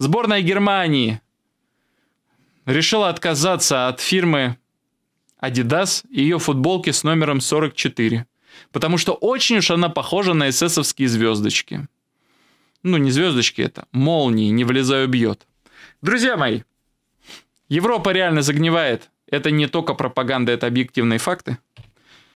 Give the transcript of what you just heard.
Сборная Германии решила отказаться от фирмы Adidas и ее футболки с номером 44. Потому что очень уж она похожа на эсэсовские звездочки. Ну, не звездочки это, молнии, не влезаю, бьет. Друзья мои, Европа реально загнивает. Это не только пропаганда, это объективные факты.